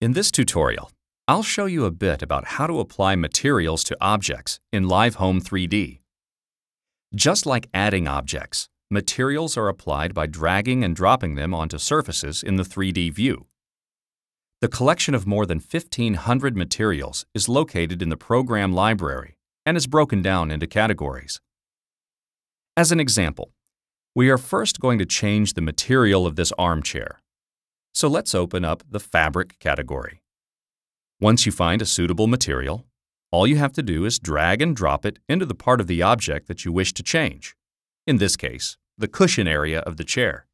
In this tutorial, I'll show you a bit about how to apply materials to objects in Live Home 3D. Just like adding objects, materials are applied by dragging and dropping them onto surfaces in the 3D view. The collection of more than 1,500 materials is located in the program library and is broken down into categories. As an example, we are first going to change the material of this armchair. So let's open up the Fabric category. Once you find a suitable material, all you have to do is drag and drop it into the part of the object that you wish to change, in this case, the cushion area of the chair.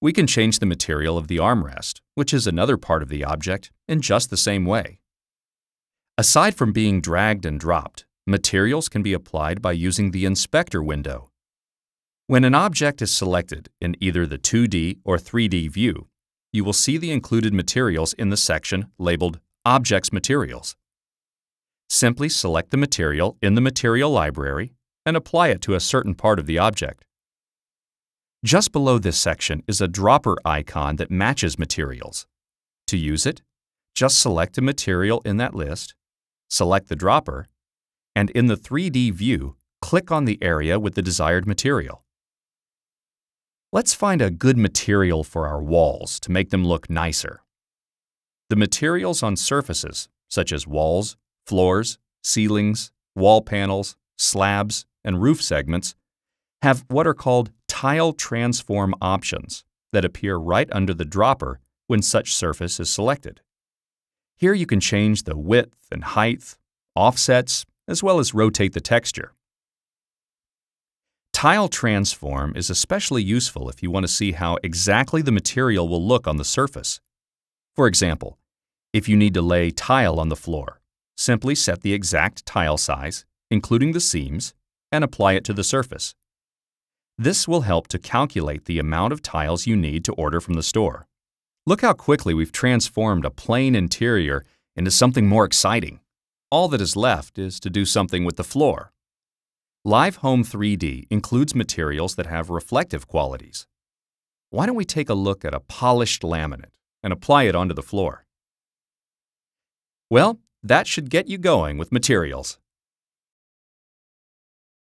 We can change the material of the armrest, which is another part of the object, in just the same way. Aside from being dragged and dropped, materials can be applied by using the Inspector window. When an object is selected in either the 2D or 3D view, you will see the included materials in the section labeled Objects Materials. Simply select the material in the Material Library and apply it to a certain part of the object. Just below this section is a dropper icon that matches materials. To use it, just select a material in that list, select the dropper, and in the 3D view, click on the area with the desired material. Let's find a good material for our walls to make them look nicer. The materials on surfaces, such as walls, floors, ceilings, wall panels, slabs, and roof segments, have what are called tile transform options that appear right under the dropper when such surface is selected. Here you can change the width and height, offsets, as well as rotate the texture. Tile transform is especially useful if you want to see how exactly the material will look on the surface. For example, if you need to lay tile on the floor, simply set the exact tile size, including the seams, and apply it to the surface. This will help to calculate the amount of tiles you need to order from the store. Look how quickly we've transformed a plain interior into something more exciting. All that is left is to do something with the floor. LiveHome 3D includes materials that have reflective qualities. Why don't we take a look at a polished laminate and apply it onto the floor? Well, that should get you going with materials.